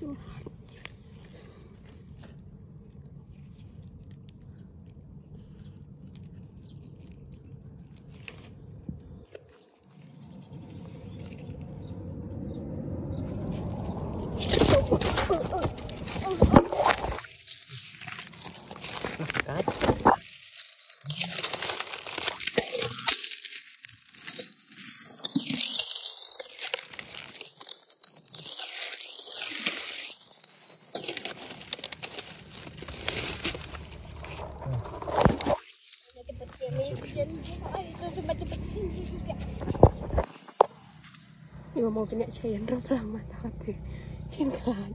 все. Got យកមកពីអ្នកឈានរត់ឡើងមកថតទេឈានខ្លាច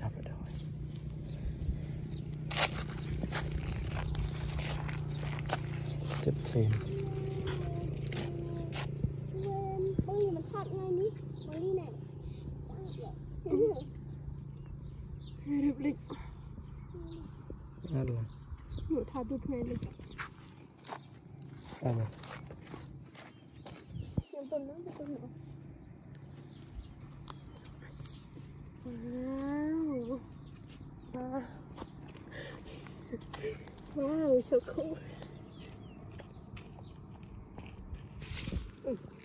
ចាប់ទៅដល់ចិត្តឈានបងមិនថតថ្ងៃនេះបងនេះណែរៀបលេខអត់ឡើយหนูทาดูทำไมเลยได้ไหมยังต้นน้ำจะต้นหนอว้าวว้าว so cool